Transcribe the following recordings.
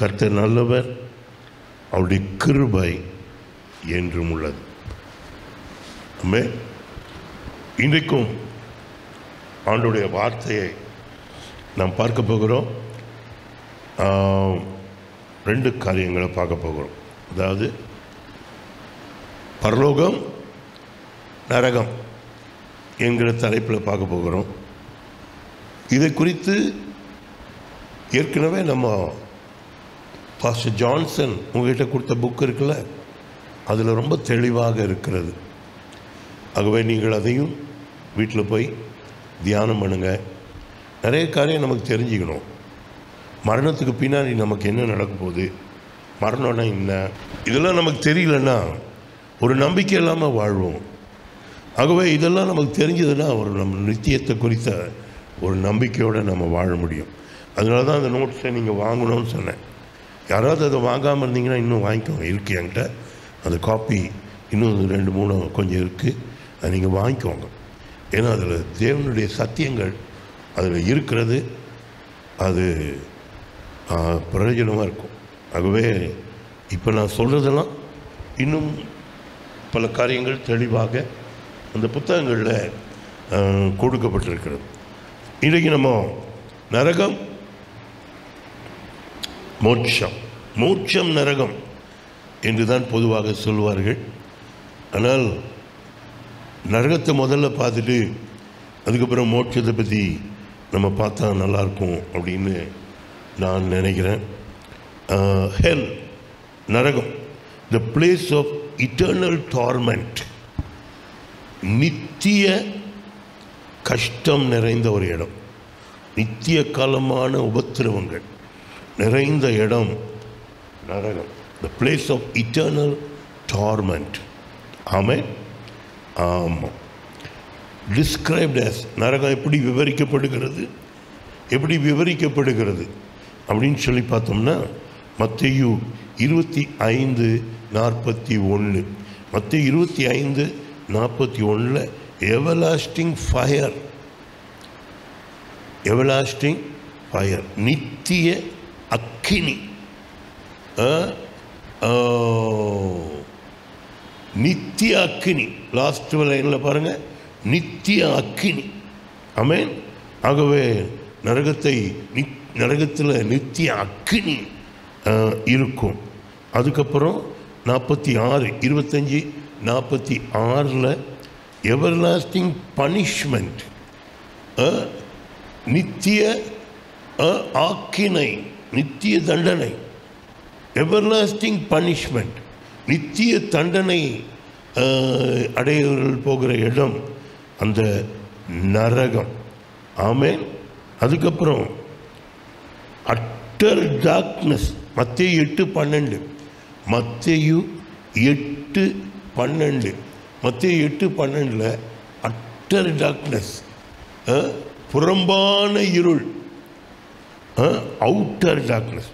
கர்த்தர் நல்லவர் அவருடைய கிருபை என்றும் உள்ளது. ஆமே இன்றைக்கும் ஆண்டுடைய வார்த்தையை நாம் பார்க்க போகிறோம். ரெண்டு காரியங்களை பார்க்க போகிறோம். அதாவது பரலோகம் நரகம் என்கிற தலைப்பில் பார்க்க போகிறோம். இதை குறித்து ஏற்கனவே நம்ம பாஸ்டர் ஜான்சன் உங்ககிட்ட கொடுத்த புக் இருக்குல்ல? அதில் ரொம்ப தெளிவாக இருக்கிறது. ஆகவே நீங்கள் அதையும் வீட்டில் போய் தியானம் பண்ணுங்க. நிறைய காரியம் நமக்கு தெரிஞ்சுக்கணும். மரணத்துக்கு பின்னாடி நமக்கு என்ன நடக்க போகுது? மரணம்னா என்ன? இதெல்லாம் நமக்கு தெரியலன்னா ஒரு நம்பிக்கை இல்லாமல் வாழ்வோம். ஆகவே இதெல்லாம் நமக்கு தெரிஞ்சதுன்னா ஒரு நம்ம நித்தியத்தை குறித்த ஒரு நம்பிக்கையோடு நம்ம வாழ முடியும். அதனால தான் அந்த நோட்ஸை நீங்கள் வாங்கணும்னு சொன்னேன். யாராவது அதை வாங்காமல் இருந்தீங்கன்னா இன்னும் வாங்கிக்கோங்க. இருக்குது என்கிட்ட. அந்த காப்பி இன்னும் ரெண்டு மூணு கொஞ்சம் இருக்குது அதை நீங்கள் வாங்கிக்கோங்க. ஏன்னா அதில் தேவனுடைய சத்தியங்கள் அதில் இருக்கிறது. அது பிரயோஜனமாக இருக்கும். ஆகவே இப்போ நான் சொல்கிறதெல்லாம் இன்னும் பல காரியங்கள் தெளிவாக அந்த புத்தகங்களில் கொடுக்கப்பட்டிருக்கிறது. இன்றைக்கு நம்ம நரகம் மோட்சம். மோட்சம் நரகம் என்று தான் பொதுவாக சொல்வார்கள். ஆனால் நரகத்தை முதல்ல பார்த்துட்டு அதுக்கப்புறம் மோட்சத்தை பற்றி நம்ம பார்த்தா நல்லாயிருக்கும் அப்படின்னு நான் நினைக்கிறேன். ஹெல் நரகம். The place of eternal torment நித்திய கஷ்டம் நிறைந்த ஒரு இடம். நித்திய காலமான உபத்திரவங்கள். நிறைந்த இடம். நரகம். The place of eternal torment ஆமே ஆமாம். டிஸ்கிரைப்ட் ஆஸ் நரகம் எப்படி விவரிக்கப்படுகிறது? எப்படி விவரிக்கப்படுகிறது? அப்படின்னு சொல்லி பார்த்தோம்னா மத்தையு இருபத்தி ஐந்து நாற்பத்தி ஒன்று. மற்ற இருபத்தி ஐந்து நாற்பத்தி ஒன்றில் எவலாஸ்டிங் ஃபயர் எவலாஸ்டிங் ஃபயர் நித்திய அக்கினி ஆ? நித்திய அக்கினி லாஸ்ட் லைனில் பாருங்கள் நித்திய அக்கினி அமேன் ஆகவே நரகத்தை நி நரகத்தில் நித்திய அக்கினி இருக்கும். அதுக்கப்புறம் நாற்பத்தி ஆறு இருபத்தஞ்சி நாற்பத்தி ஆறில் எவர்லாஸ்டிங் பனிஷ்மெண்ட் நித்திய ஆக்கினை நித்திய தண்டனை எவர்லாஸ்டிங் பனிஷ்மெண்ட் நித்திய தண்டனை அடையவர்கள் போகிற இடம் அந்த நரகம். ஆமேன். அதுக்கப்புறம் அட்டர் டார்க்னஸ் மத்திய எட்டு பன்னெண்டு. மத்தேயு எட்டு பன்னெண்டு. மத்திய எட்டு பன்னெண்டில் அட்டர் டார்க்னஸ் புறம்பான இருள். அவுட்டர் டார்க்னஸ்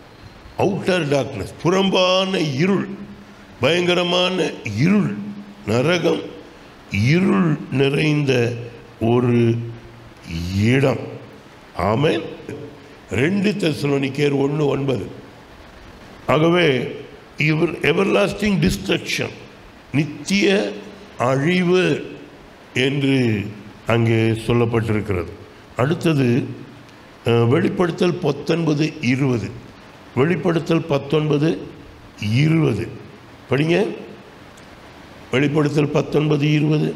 அவுட்டர் டார்க்னஸ் புறம்பான இருள். பயங்கரமான இருள். நரகம். இருள் நிறைந்த ஒரு இடம். ஆமென். ரெண்டு தெசலோனிக்கேர் ஒன்று ஒன்பது. ஆகவே இவர் எவர்லாஸ்டிங் டிஸ்ட்ரக்ஷன் நித்திய அழிவு என்று அங்கே சொல்லப்பட்டிருக்கிறது. அடுத்தது வெளிப்படுத்தல் பத்தொன்பது இருபது. வெளிப்படுத்தல் பத்தொன்பது இருபது. படிங்க. வெளிப்படுத்தல் பத்தொன்பது இருபது.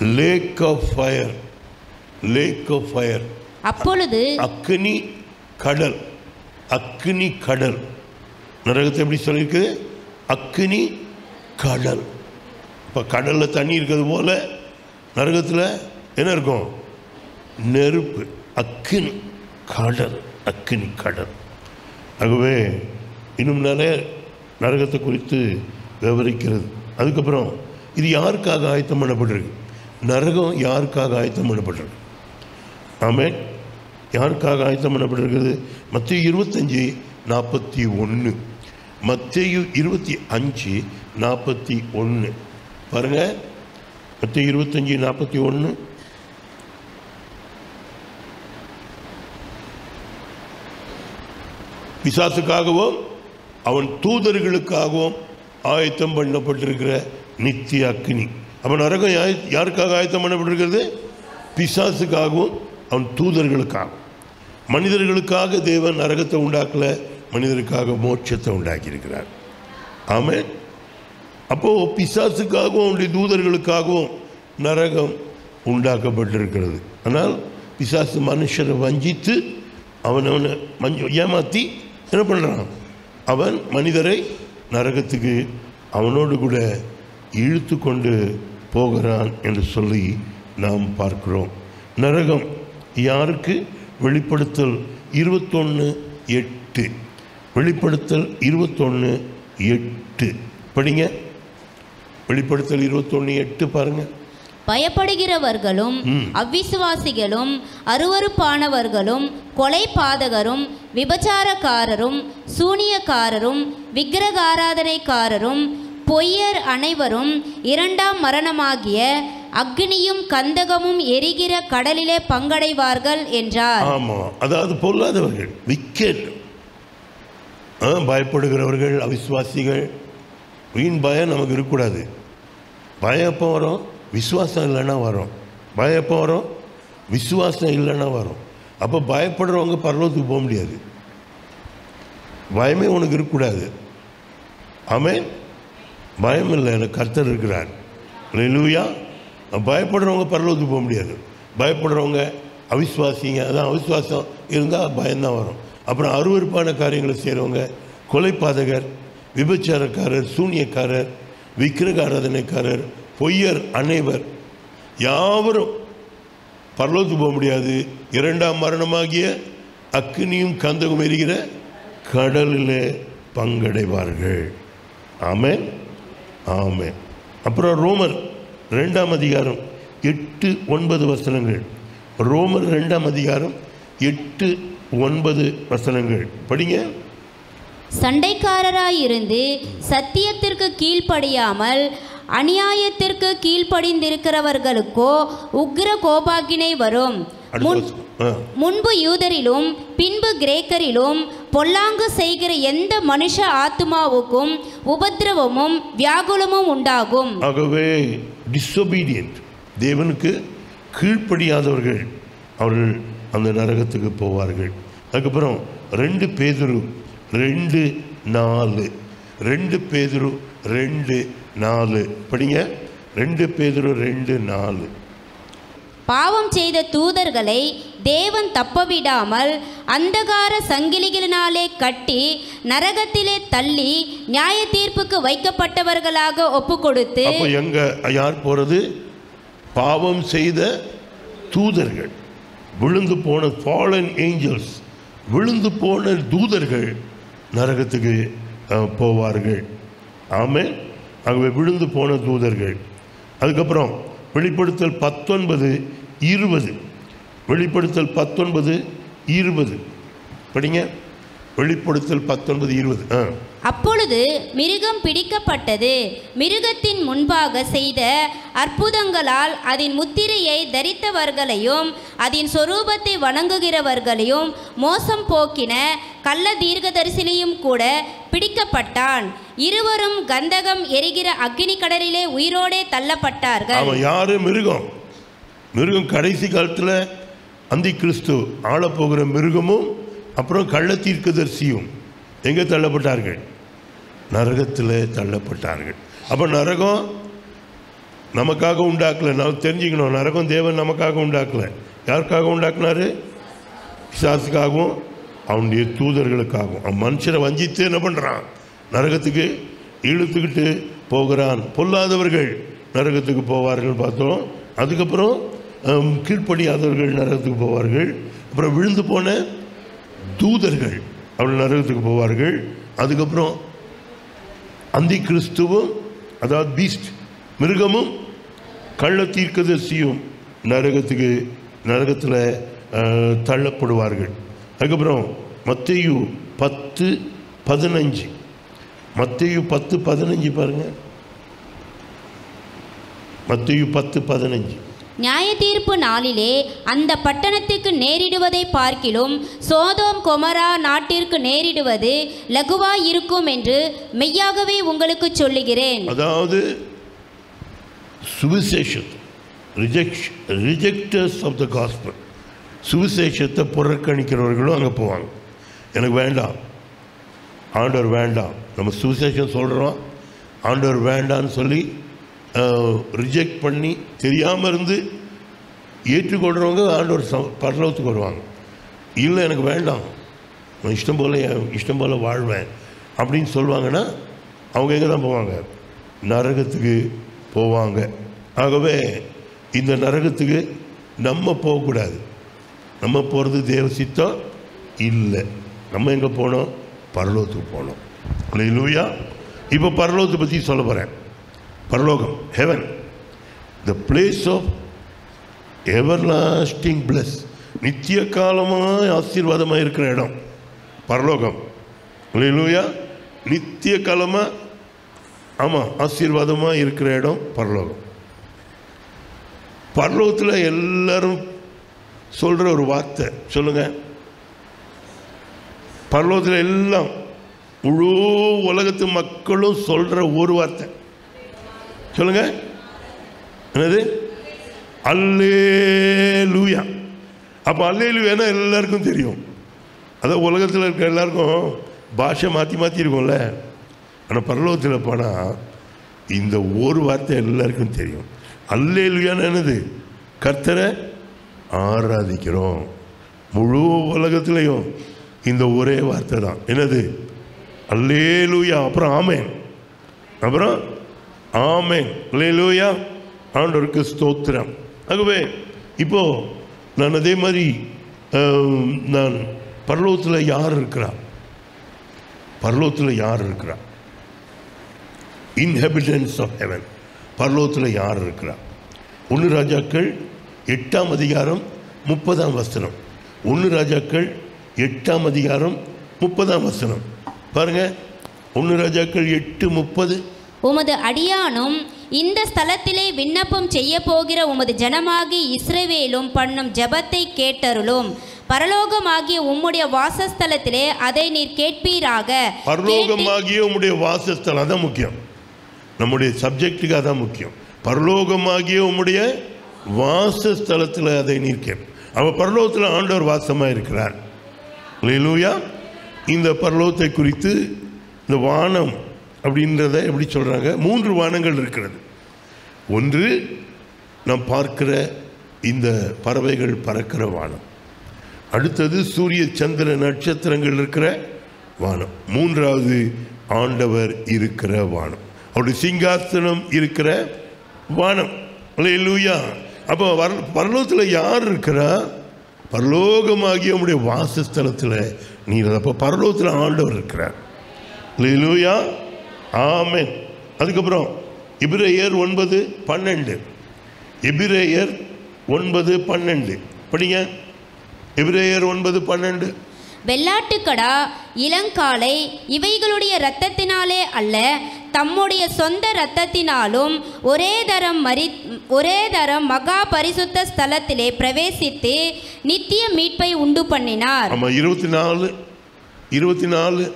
Lake of fire lake of fire அப்பொழுது அக்னி கடல். அக்னி கடல். நரகத்தை எப்படி சொல்லியிருக்கு? அக்னி கடல். இப்போ கடலில் தண்ணி இருக்கிறது போல நரகத்தில் என்ன இருக்கும்? நெருப்பு அக்கினி கடல் அக்கினி கடல். ஆகவே இன்னும் நிறைய நரகத்தை குறித்து விவரிக்கிறது. அதுக்கப்புறம் இது யாருக்காக ஆயத்தம் பண்ணப்பட்டிருக்கு? நரகம் யாருக்காக ஆயத்தம் பண்ணப்பட்டிருக்கு? ஆமே யாருக்காக ஆயத்தம் பண்ணப்பட்டிருக்கிறது? மத்திய இருபத்தஞ்சி நாற்பத்தி ஒன்று மத்திய இருபத்தி அஞ்சு நாற்பத்தி ஒன்று பாருங்கள் பத்து இருபத்தஞ்சி நாற்பத்தி ஒன்று பிசாசுக்காகவும் அவன் தூதர்களுக்காகவும் ஆயத்தம் பண்ணப்பட்டிருக்கிற நித்திய அக்னி. அவன் நரகம் யாருக்காக ஆயத்தம் பண்ணப்பட்டிருக்கிறது? பிசாசுக்காகவும் அவன் தூதர்களுக்காக மனிதர்களுக்காக தேவன் நரகத்தை உண்டாக்கல மனிதருக்காக மோட்சத்தை உண்டாக்கியிருக்கிறார். ஆமாம் அப்போ பிசாசுக்காகவும் அவனுடைய தூதர்களுக்காகவும் நரகம் உண்டாக்கப்பட்டிருக்கிறது. ஆனால் பிசாசு மனுஷரை வஞ்சித்து அவன் அவனை மஞ்ச ஏமாற்றி என்ன பண்ணுறான் அவன் மனிதரை நரகத்துக்கு அவனோடு கூட இழுத்து கொண்டு போகிறான் என்று சொல்லி நாம் பார்க்கிறோம். நரகம் யாருக்கு? வெளிப்படுத்தல் இருபத்தொன்று எட்டு. வெளிப்படுத்தல் இருபத்தொன்று எட்டு. படிங்க. வெளிப்படுத்தல் இருபத்தொன்று எட்டு பாருங்க. பயப்படுகிறவர்களும் அவ்விசுவாசிகளும் அருவருப்பானவர்களும் கொலை பாதகரும் விபச்சாரக்காரரும் சூனியக்காரரும் விக்கிரகாராதனைக்காரரும் பொய்யர் அனைவரும் இரண்டாம் மரணமாகிய அக்னியும் கந்தகமும் எரிகிற கடலிலே பங்கடைவார்கள் என்றார். ஆமாம் அதாவது பொல்லாதவர்கள் விக்கெட். பயப்படுகிறவர்கள் அவிசுவாசிகள் வீண் பயம் நமக்கு இருக்கக்கூடாது. பயம் எப்போ வரும் விசுவாசம் இல்லைன்னா வரும். பயம் எப்போ வரும் விசுவாசம் இல்லைன்னா வரும். அப்போ பயப்படுறவங்க பரலோகத்துக்கு போக முடியாது. பயமே உனக்கு இருக்கக்கூடாது. ஆமே பயம் இல்லை எனக்கு கர்த்தர் இருக்கிறார். லூயா பயப்படுறவங்க பரலோகத்துக்கு போக முடியாது. பயப்படுறவங்க அவிஸ்வாசிங்க அதான் அவிஸ்வாசம் இருந்தால் பயம்தான் வரும். அப்புறம் அருவருப்பான காரியங்களை செய்கிறவங்க கொலைப்பாதகர் விபச்சாரக்காரர் சூனியக்காரர் விக்கிரக ஆராதனைக்காரர் பொய்யர் அனைவர் யாவரும் பரலோத்து போக முடியாது. இரண்டாம் மரணமாகிய அக்னியும் கந்தகம் எரிகிற கடலில் பங்கடைவார்கள். ஆமென். ஆமென். அப்புறம் ரோமர் ரெண்டாம் அதிகாரம் எட்டு ஒன்பது வசனங்கள். ரோமர் ரெண்டாம் அதிகாரம் எட்டு ஒன்பது வசனங்கள். படிங்க. சண்டைக்காரராயிருந்து சத்தியத்திற்கு கீழ்ப்படியாமல் அநியாயத்திற்கு கீழ்ப்படிந்திருக்கிறவர்களுக்கோ உக்கிர கோபாக்கினை வரும். முன்பு யூதரிலும் பின்பு கிரேக்கரிலும் பொல்லாங்கு செய்கிற எந்த மனுஷ ஆத்துமாவுக்கும் உபத்திரவமும் வியாகுலமும் உண்டாகும். ஆகவே டிஸ்ஒபீடியன்ட் தேவனுக்கு கீழ்ப்படியாதவர்கள் அவர்கள் அந்த நரகத்துக்கு போவார்கள். அதுக்கப்புறம் ரெண்டு பேதுரு ரெண்டு நாலு. ரெண்டு பேதுரு ரெண்டு நாலு. படிங்க. ரெண்டு பேதுரு ரெண்டு நாலு. பாவம் செய்த தூதர்களை தேவன் தப்பவிடாமல் அந்தகார சங்கிலிகளினாலே கட்டி நரகத்திலே தள்ளி நியாய தீர்ப்புக்கு வைக்கப்பட்டவர்களாக ஒப்புக்கொடுத்து அப்போ எங்க யார் போறது? பாவம் செய்த தூதர்கள். விழுந்து போன ஃபாலன் ஏஞ்சல்ஸ் விழுந்து போன தூதர்கள். நரகத்துக்கு போவார்கள். ஆமே ஆகவே விழுந்து போன தூதர்கள். அதுக்கப்புறம் வெளிப்படுத்தல் பத்தொன்பது இருபது. வெளிப்படுத்தல் பத்தொன்பது இருபது. படிங்க. வெளிப்படுத்தல் பத்தொன்பது இருபது. அப்பொழுது மிருகம் பிடிக்கப்பட்டது. மிருகத்தின் முன்பாக செய்த அற்புதங்களால் அதன் முத்திரையை தரித்தவர்களையும் அதன் சொரூபத்தை வணங்குகிறவர்களையும் மோசம் போக்கின கள்ள தீர்க்கதரிசினியும் கூட பிடிக்கப்பட்டான். இருவரும் கந்தகம் எரிகிற அக்கினி கடலிலே உயிரோடே தள்ளப்பட்டார்கள். அவன் யாரு? மிருகம். மிருகம் கடைசி காலத்தில் அந்தி கிறிஸ்து ஆளப்போகிற மிருகமும் அப்புறம் கள்ள கள்ளத்தீர்க்கதரிசியும் எங்கே தள்ளப்பட்டார்கள்? நரகத்தில் தள்ளப்பட்டார்கள். அப்போ நரகம் நமக்காக உண்டாக்கலை. நாம் தெரிஞ்சுக்கணும் நரகம் தேவன் நமக்காக உண்டாக்கலை. யாருக்காக உண்டாக்குனாரு? பிசாசுக்காகவும் அவனுடைய தூதர்களுக்காகவும். அவன் மனுஷரை வஞ்சித்து என்ன பண்ணுறான் நரகத்துக்கு இழுத்துக்கிட்டு போகிறான். பொல்லாதவர்கள் நரகத்துக்கு போவார்கள் பார்த்தோம். அதுக்கப்புறம் கீழ்ப்படியாதவர்கள் நரகத்துக்கு போவார்கள். அப்புறம் விழுந்து போன தூதர்கள் அவர்கள் நரகத்துக்கு போவார்கள். அதுக்கப்புறம் அந்தி கிறிஸ்துவும் அதாவது பீஸ்ட் மிருகமும் கள்ள தீர்க்கதரிசியும் நரகத்துக்கு நரகத்தில் தள்ளப்படுவார்கள். அதுக்கப்புறம் மத்தையு பத்து பதினஞ்சு. மத்தையு பத்து பதினஞ்சு பாருங்க. மத்தையு பத்து பதினஞ்சு. நியாய தீர்ப்பு நாளிலே அந்த பட்டணத்துக்கு நேரிடுவதை பார்க்கிலும் சோதோம் கொமரா நாட்டிற்கு நேரிடுவது லகுவாய் இருக்கும் என்று மெய்யாகவே உங்களுக்கு சொல்லுகிறேன். அதாவது சுவிசேஷம் ரிஜெக்டர்ஸ் ஆஃப் த காஸ்பல். சுவிசேஷத்தை புறக்கணிக்கிறவர்களும் அங்கே போவாங்க. எனக்கு வேண்டாம். ஆண்டவர் வேண்டாம். நம்ம சுவிசேஷம் சொல்கிறோம் ஆண்டவர் வேண்டான்னு சொல்லி ரிஜெக்ட் பண்ணி தெரியாமல் இருந்து ஏற்றுக்கொள்கிறவங்க ஆண்டவர் ச பரலோகத்துக்கு வருவாங்க. இல்லை எனக்கு வேண்டாம். நான் இஷ்டம் போல் இஷ்டம் போல் வாழ்வேன் அப்படின்னு சொல்லுவாங்கன்னா அவங்க எங்கே தான் போவாங்க? நரகத்துக்கு போவாங்க. ஆகவே இந்த நரகத்துக்கு நம்ம போகக்கூடாது. நம்ம போகிறது தேவ சித்தம் இல்லை. நம்ம எங்கே போனோம்? பரலோகத்துக்கு போனோம். லூயா இப்போ பரலோகத்தை பற்றி சொல்ல போகிறேன் பரலோகம் heaven the place of everlasting bliss நித்திய காலமாக ஆசீர்வாதமாக இருக்கிற இடம். பரலோகம். லூயா நித்திய காலமாக ஆமாம் ஆசீர்வாதமாக இருக்கிற இடம் பரலோகம். பரலோகத்தில் எல்லாரும் சொல்கிற ஒரு வார்த்தை சொல்லுங்கள் பரலோகத்தில் எல்லாம் முழு உலகத்து மக்களும் சொல்கிற ஒரு வார்த்தை. சொல்லுங்க. என்னது? அல்லே லூயா அப்போ அல்லே லூயானா எல்லாருக்கும் தெரியும். அதான் உலகத்தில் இருக்க எல்லாருக்கும் பாஷை மாற்றி மாற்றி இருக்கும்ல. ஆனால் பரலோகத்தில் போனால் இந்த ஒரு வார்த்தை எல்லாருக்கும் தெரியும். அல்லே லூயானா என்னது? கர்த்தரை ஆராதிக்கிறோம். முழு உலகத்திலையும் இந்த ஒரே வார்த்தை தான். என்னது? அல்லேலூயா. அப்புறம் ஆமேன். அப்புறம் ஆமேன். லேலூயா ஆண்டவருக்கு ஸ்தோத்திரம். ஆகவே இப்போ நான் அதே மாதிரி நான் பரலோகத்தில் யார் இருக்கிறா? பரலோகத்தில் யார் இருக்கிறா? இன்ஹெபிட்டன்ஸ் ஆஃப் ஹெவன் பரலோகத்தில் யார் இருக்கிறா? ஒன்று ராஜாக்கள் எட்டாம் அதிகாரம் முப்பதாம் வசனம். ஒன்று ராஜாக்கள் எட்டாம் அதிகாரம் முப்பதாம் வசனம். பாருங்க. ஒன்று ராஜாக்கள் எட்டு முப்பது. உமது அடியானும் இந்த ஸ்தலத்திலே விண்ணப்பம் செய்ய போகிற உமது ஜனமாகி இஸ்ரவேலும் பண்ணும் ஜெபத்தை கேட்டருளும். பரலோகமாகிய உம்முடைய வாசஸ்தலத்திலே அதை நீர் கேட்பீராக. பரலோகமாகிய உம்முடைய வாசஸ்தலம் அதான் முக்கியம். நம்முடைய சப்ஜெக்ட்டுக்கு அதான் முக்கியம். பரலோகமாகிய உம்முடைய வாசஸ்தலத்தில் அதை நீர் அவ பரலோகத்தில் ஆண்டவர் வாசமாக இருக்கிறார். லூயா இந்த பரலோகத்தை குறித்து இந்த வானம் அப்படின்றத எப்படி சொல்கிறாங்க மூன்று வானங்கள் இருக்கிறது. ஒன்று நாம் பார்க்கிற இந்த பறவைகள் பறக்கிற வானம். அடுத்தது சூரிய சந்திர நட்சத்திரங்கள் இருக்கிற வானம். மூன்றாவது ஆண்டவர் இருக்கிற வானம். அவருடைய சிங்காசனம் இருக்கிற வானம். லூயா அப்போ வர பரலோகத்தில் யார் இருக்கிறா? பரலோகமாகிய உம்முடைய வாசஸ்தலத்தில் நீர் அப்போ பரலோகத்தில் ஆண்டவர் இருக்கிறார். லூயா ஆமென். அதுக்கப்புறம் இபிரேயர் ஒன்பது பன்னெண்டு. எபிரேயர் ஒன்பது பன்னெண்டு. படிங்க. எபிரேயர் ஒன்பது பன்னெண்டு. வெள்ளாட்டுக்கடா இளங்காளை இவைகளுடைய இரத்தத்தினாலே அல்ல தம்முடைய சொந்த இரத்தத்தினாலும் ஒரே தரம் மரி ஒரே தரம் மகா பரிசுத்த ஸ்தலத்திலே பிரவேசித்து நித்திய மீட்பை உண்டு பண்ணினார். ஆமாம் இருபத்தி நாலு இருபத்தி நாலு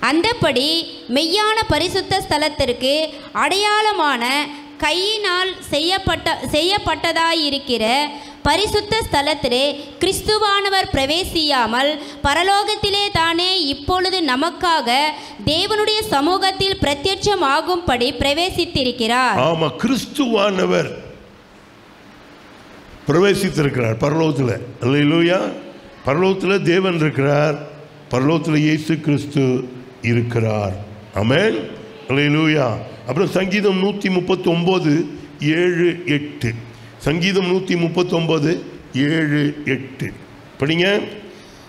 அந்தப்படி மெய்யான பரிசுத்த ஸ்தலத்திற்கு அடையாளமான கையினால் செய்யப்பட்ட செய்யப்பட்டதாயிருக்கிற பரிசுத்த ஸ்தலத்திலே கிறிஸ்துவானவர் பிரவேசியாமல் பரலோகத்திலே தானே இப்பொழுது நமக்காக தேவனுடைய சமூகத்தில் பிரத்யட்சமாகும்படி பிரவேசித்திருக்கிறார். ஆமா கிறிஸ்துவானவர் பிரவேசித்திருக்கிறார் பரலோகத்தில். அல்லையிலூயா பரலோகத்தில் தேவன் இருக்கிறார். பரலோகத்தில் இயேசு கிறிஸ்து. இருக்கிறார். அமேன் அல்லையிலூயா அப்புறம் சங்கீதம் நூற்றி முப்பத்தொம்போது ஏழு எட்டு. சங்கீதம் நூற்றி முப்பத்தொம்போது ஏழு எட்டு. படிங்க.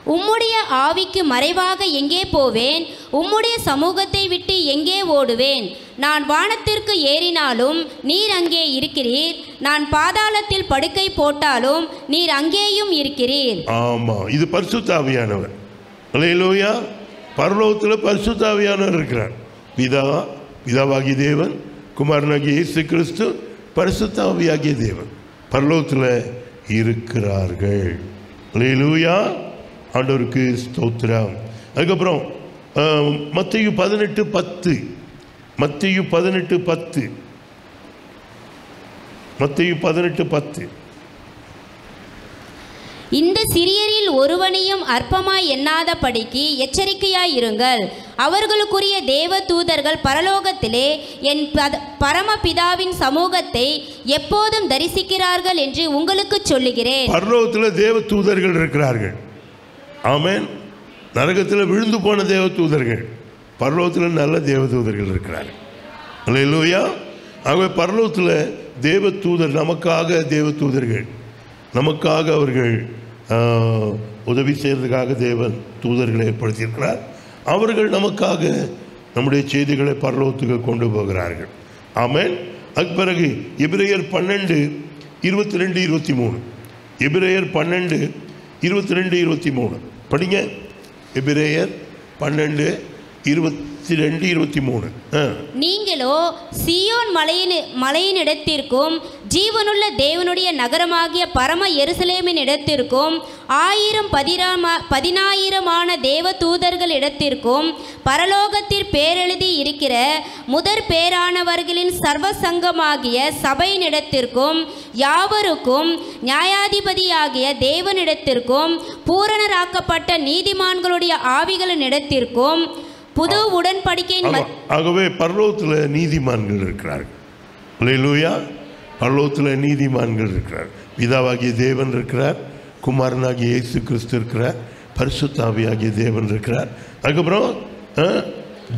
உம்முடைய ஆவிக்கு மறைவாக எங்கே போவேன்? உம்முடைய சமூகத்தை விட்டு எங்கே ஓடுவேன்? நான் வானத்திற்கு ஏறினாலும் நீர் அங்கே இருக்கிறீர். நான் பாதாளத்தில் படுக்கை போட்டாலும் நீர் அங்கேயும் இருக்கிறீர். ஆமாம் இது பரிசுத்தாவியானவர் அல்லையிலோயா பரலோகத்தில் பரிசுத்தாவியானவர் இருக்கிறார். பிதா பிதாவாகிய தேவன் குமாரனாகி இயேசு கிறிஸ்து பரிசுத்தாவியாகிய தேவன் பரலோகத்தில் இருக்கிறார்கள். லூயா ஆண்டவருக்கு ஸ்தோத்திரம். அதுக்கப்புறம் மத்திய பதினெட்டு பத்து. மத்திய பதினெட்டு பத்து. மத்திய பதினெட்டு பத்து. இந்த சிறியரில் ஒருவனையும் அற்பமாய் எண்ணாதபடிக்கு எச்சரிக்கையாயிருங்கள் அவர்களுக்குரிய தேவ தூதர்கள் பரலோகத்திலே என் பத பரமபிதாவின் சமூகத்தை எப்போதும் தரிசிக்கிறார்கள் என்று உங்களுக்கு சொல்லுகிறேன். பரலோகத்தில் தேவ தூதர்கள் இருக்கிறார்கள். ஆமேன். நரகத்தில் விழுந்து போன தேவ தூதர்கள். பரலோகத்தில் நல்ல தேவ தூதர்கள் இருக்கிறார்கள். அல்லேலூயா. ஆகவே பரலோகத்தில் தேவ தூதர் நமக்காக தேவ தூதர்கள். நமக்காக அவர்கள் உதவி செய்கிறதுக்காக தேவன் தூதர்களை ஏற்படுத்தியிருக்கிறார். அவர்கள் நமக்காக நம்முடைய செய்திகளை பரலோகத்துக்கு கொண்டு போகிறார்கள். ஆமேன். அதுக்கு பிறகு எபிரேயர் பன்னெண்டு இருபத்தி ரெண்டு இருபத்தி மூணு எபிரேயர் பன்னெண்டு இருபத்தி ரெண்டு இருபத்தி மூணு படிங்க. எபிரேயர் பன்னெண்டு இருபத்தி ரெண்டு இருபத்தி மூணு. நீங்களோ சியோன் மலையின் மலையின் இடத்திற்கும் ஜீவனுள்ள தேவனுடைய நகரமாகிய பரம எருசலேமின் இடத்திற்கும் ஆயிரம் பதினாம பதினாயிரமான தேவ தூதர்கள் இடத்திற்கும் பரலோகத்தில் பேரெழுதி இருக்கிற முதற் பேரானவர்களின் சர்வ சங்கமாகிய சபையின் இடத்திற்கும் யாவருக்கும் நியாயாதிபதியாகிய தேவனிடத்திற்கும் பூரணராக்கப்பட்ட நீதிமான்களுடைய ஆவிகளின் இடத்திற்கும் புது உடன்படிக்கையின் ஆகவே பரலோகத்தில் நீதிமான்கள் இருக்கிறார்கள். அல்லேலூயா. பரலோகத்தில் நீதிமான்கள் இருக்கிறார் பிதாவாகிய தேவன் இருக்கிறார். குமாரனாகிய இயேசு கிறிஸ்து இருக்கிறார். பரிசுத்தாவியாகிய தேவன் இருக்கிறார். அதுக்கப்புறம்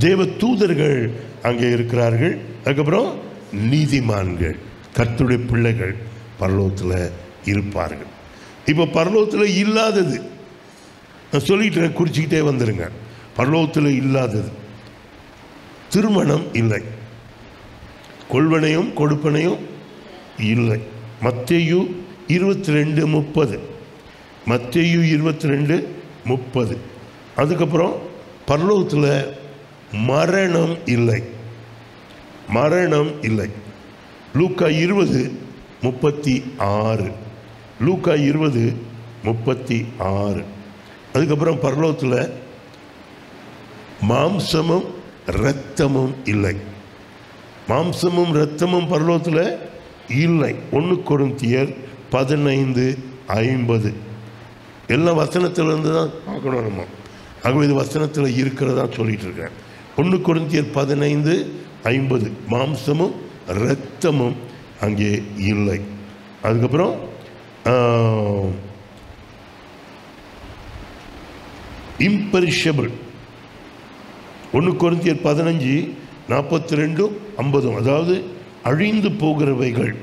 தேவ தூதர்கள் அங்கே இருக்கிறார்கள். அதுக்கப்புறம் நீதிமான்கள் கர்த்தருடைய பிள்ளைகள் பரலோகத்தில் இருப்பார்கள். இப்போ பரலோகத்தில் இல்லாதது. நான் சொல்லிட்டு குறிச்சிக்கிட்டே வந்துருங்க. பரலோகத்தில் இல்லாதது. திருமணம் இல்லை. கொள்வனையும் கொடுப்பனையும் இல்லை. மத்தையு இருபத்தி ரெண்டு முப்பது. மத்தையு இருபத்தி ரெண்டு முப்பது. அதுக்கப்புறம் பரலோகத்தில் மரணம் இல்லை. மரணம் இல்லை. லூக்கா இருபது முப்பத்தி ஆறு. லூக்கா இருபது முப்பத்தி ஆறு. அதுக்கப்புறம் பரலோகத்தில் மாம்சமும் இரத்தமும் இல்லை. மாம்சமும் இரத்தமும் பரலோகத்தில் இல்லை. ஒன்று கொடுத்தியர் பதினைந்து ஐம்பது. எல்லாம் வசனத்திலிருந்து தான் பார்க்கணும் நம்ம. ஆகவே இது வசனத்தில் இருக்கிறதா சொல்லிட்டு இருக்கேன். ஒன்று கொடுந்தியர் பதினைந்து ஐம்பது. மாம்சமும் இரத்தமும் அங்கே இல்லை. அதுக்கப்புறம் இம்பரிஷபிள் ஒன்று கொரிந்தியர் பதினஞ்சு நாற்பத்தி ரெண்டும் ஐம்பதும். அதாவது அழிந்து போகிறவைகள்.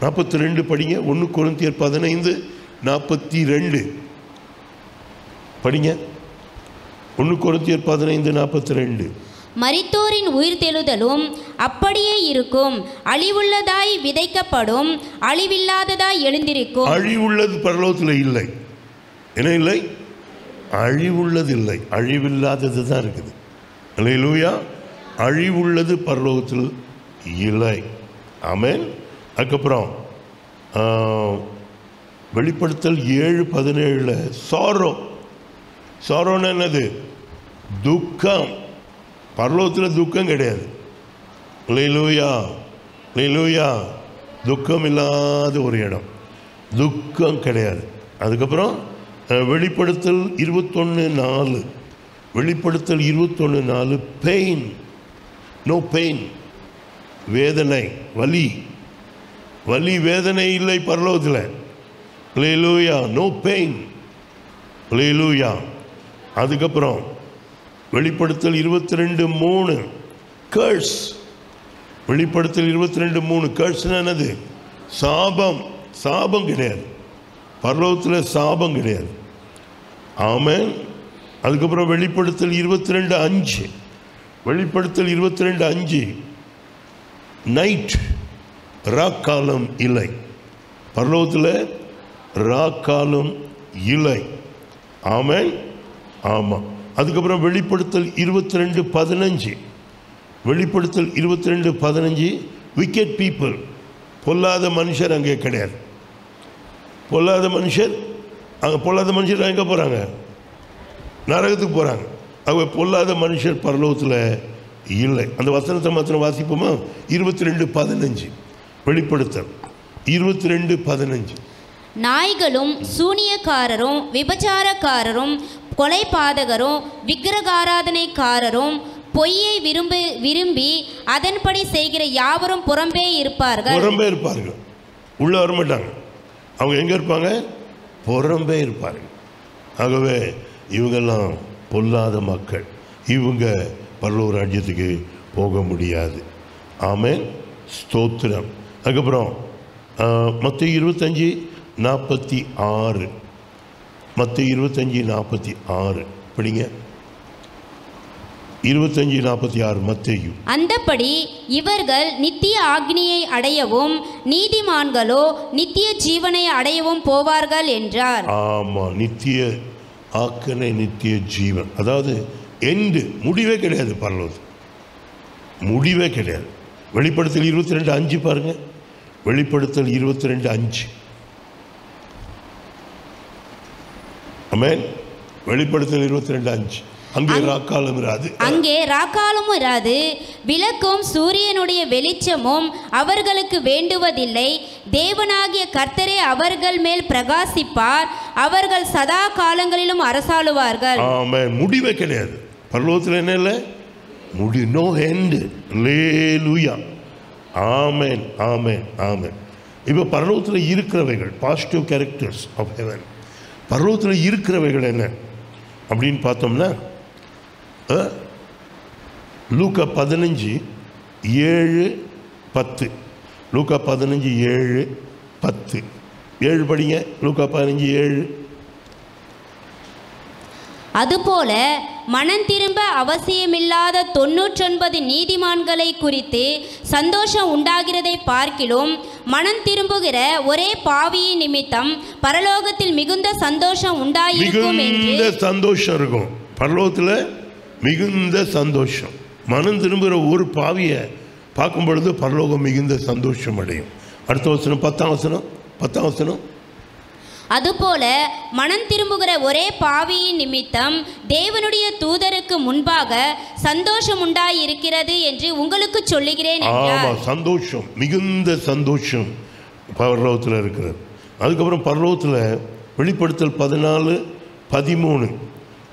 நாற்பத்தி ரெண்டு படிங்க. ஒன்று கொரிந்தியர் பதினைந்து நாற்பத்தி ரெண்டு படிங்க. ஒன்று கொரிந்தியர் பதினைந்து நாற்பத்தி ரெண்டு மரித்தோரின் உயிர்த்தெழுதலும் அப்படியே இருக்கும். அழிவுள்ளதாய் விதைக்கப்படும். அழிவில்லாததாய் எழுந்திருக்கும். அழிவுள்ளது பரலோகத்தில் இல்லை. என்ன இல்லை? அழிவுள்ளது இல்லை. அழிவில்லாதது தான் இருக்குது. அல்லேலூயா அழிவுள்ளது பரலோகத்தில் இல்லை. ஆமேன் அதுக்கப்புறம் வெளிப்படுத்தல் ஏழு பதினேழில் சாரோ. சாரோன்னு என்னது? துக்கம். பரலோகத்தில் துக்கம் கிடையாது. லேலூயா லேலூயா துக்கம் இல்லாத ஒரு இடம். துக்கம் கிடையாது. அதுக்கப்புறம் வெளிப்படுத்தல் இருபத்தொன்று நாலு. வெளிப்படுத்தல் இருபத்தொன்று நாலு. பெயின் நோ பெயின் வேதனை. வலி. வலி வேதனை இல்லை பரலோகத்தில். பிளேலூயா நோ பெயின் பிளேலூயா அதுக்கப்புறம் வெளிப்படுத்தல் இருபத்தி ரெண்டு மூணு. கேர்ஸ் வெளிப்படுத்தல் இருபத்தி ரெண்டு மூணு கர்ஸ்னா என்னது? சாபம். சாபம் கிடையாது. பரலோகத்தில் சாபம் கிடையாது. ஆமென் அதுக்கப்புறம் வெளிப்படுத்தல் இருபத்தி ரெண்டு அஞ்சு. வெளிப்படுத்தல் இருபத்தி ரெண்டு அஞ்சு நைட் ராக்காலம் இல்லை பரலோகத்தில் ராக்காலம் இல்லை ஆமாம் ஆமாம் அதுக்கப்புறம் வெளிப்படுத்தல் இருபத்தி ரெண்டு பதினஞ்சு. வெளிப்படுத்தல் இருபத்தி ரெண்டு பதினஞ்சு விக்கெட் பீப்புள் பொல்லாத மனுஷர் அங்கே கிடையாது. பொல்லாத மனுஷர் அங்கே பொல்லாத மனுஷர் எங்கே போகிறாங்க நரகத்துக்கு போகிறாங்க அவங்க பொல்லாத மனுஷர் பரலோகத்தில் இல்லை. அந்த வசனத்தை மாத்திரம் வாசிப்போமா? இருபத்தி ரெண்டு பதினஞ்சு. வெளிப்படுத்தல். இருபத்தி ரெண்டு பதினஞ்சு. நாய்களும் சூனியக்காரரும் விபச்சாரக்காரரும் கொலைபாதகரும் விக்கிரகாராதனைக்காரரும் பொய்யை விரும்பி விரும்பி அதன்படி செய்கிற யாவரும் புறம்பே இருப்பார்கள். புறம்பே இருப்பார்கள். உள்ளே வரமாட்டாங்க. அவங்க எங்கே இருப்பாங்க? புறம்பே இருப்பார்கள். ஆகவே இவங்கெல்லாம் பொல்லாத மக்கள். இவங்க பரலோக ராஜ்யத்துக்கு போக முடியாது. ஆமென். ஸ்தோத்திரம். அதுக்கப்புறம் மற்ற இருபத்தஞ்சி நாற்பத்தி ஆறு. மற்ற இருபத்தஞ்சி நாற்பத்தி ஆறு. படிங்க. இருபத்தஞ்சி நாற்பத்தி ஆறு மத்தையும் அந்தப்படி இவர்கள் நித்திய ஆக்னியை அடையவும் நீதிமான்களோ நித்திய ஜீவனை அடையவும் போவார்கள் என்றார். ஆமாம் நித்திய ஆக்கனை நித்திய ஜீவன். அதாவது எண்டு முடிவே கிடையாது பரலோது. முடிவே கிடையாது. வெளிப்படுத்தல் இருபத்தி ரெண்டு அஞ்சு பாருங்க. வெளிப்படுத்தல் இருபத்தி ரெண்டு அஞ்சு. ஆமென் வெளிப்படுத்தல் இருபத்தி ரெண்டு அஞ்சு. அங்கே ராக்காலம் இராது. அங்கே ராக்காலமும் இராது. விளக்கும் சூரியனுடைய வெளிச்சமும் அவர்களுக்கு வேண்டுவதில்லை. தேவனாகிய கர்த்தரே அவர்கள் மேல் பிரகாசிப்பார். அவர்கள் சதா காலங்களிலும் அரசாளுவார்கள். ஆமென். முடிவே கிடையாது. பரலோகத்தில் என்ன இல்லை? முடி நோ ஹெண்டு லேலுயா ஆமென் ஆமென் ஆமென். இப்போ பரலோகத்தில் இருக்கிறவைகள் பாசிட்டிவ் கேரக்டர்ஸ் ஆஃப் ஹெவன் பரலோகத்தில் இருக்கிறவைகள் என்ன? அப்படின்னு பார்த்தோம்னா லூக்கா பதினஞ்சு ஏழு பத்து. லூக்கா பதினஞ்சு ஏழு பத்து. ஏழு படிங்க. லூக்கா பதினஞ்சு ஏழு. அதுபோல மனம் திரும்ப அவசியமில்லாத தொன்னூற்றொன்பது நீதிமான்களை குறித்து சந்தோஷம் உண்டாகிறதை பார்க்கிலும் மனம் திரும்புகிற ஒரே பாவியின் நிமித்தம் பரலோகத்தில் மிகுந்த சந்தோஷம் உண்டாயிருக்கும் என்று சந்தோஷம் இருக்கும். பரலோகத்தில் மிகுந்த சந்தோஷம். மனம் திரும்புகிற ஒரு பாவியை பார்க்கும் பொழுது பரலோகம் மிகுந்த சந்தோஷம் அடையும். அடுத்த வசனம் பத்தாம் வசனம் பத்தாம் வசனம். அதுபோல மனம் திரும்புகிற ஒரே பாவியின் நிமித்தம் தேவனுடைய தூதருக்கு முன்பாக சந்தோஷம் உண்டாயிருக்கிறது என்று உங்களுக்கு சொல்லுகிறேன் ஆமாம் சந்தோஷம் மிகுந்த சந்தோஷம் பரலோகத்தில் இருக்கிறது. அதுக்கப்புறம் பரலோகத்தில் வெளிப்படுத்தல் பதினாலு பதிமூணு.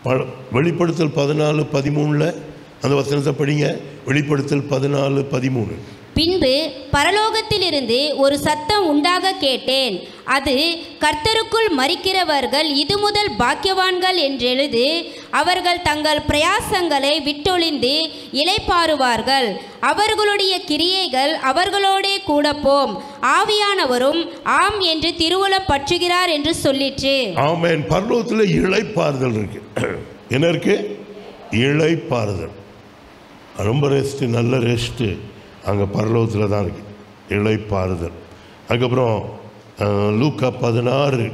ப வெளிப்படுத்தல் பதினாலு பதிமூணில் அந்த வசனத்தை படிங்க. வெளிப்படுத்தல் பதினாலு பதிமூணு. பின்பு பரலோகத்திலிருந்து ஒரு சத்தம் உண்டாக கேட்டேன். அது கர்த்தருக்குள் மறிக்கிறவர்கள் இது முதல் பாக்கியவான்கள் என்றெழுது அவர்கள் தங்கள் பிரயாசங்களை விட்டொழிந்து இலைப்பாறுவார்கள் அவர்களுடைய கிரியைகள் அவர்களோடே கூடப்போம். ஆவியானவரும் ஆம் என்று திருவுளம் பற்றுகிறார் என்று சொல்லிற்று. ஆமேன். பரலோகத்தில் இளைப்பாறுதல் இருக்கு. என்ன இருக்கு? இளைப்பாறுதல். ரொம்ப ரெஸ்ட்டு நல்ல ரெஸ்ட்டு அங்கே பரலோகத்தில் தான் இருக்கு. இழைப்பாறுதல் அதுக்கப்புறம் லூக்கா பதினாறு.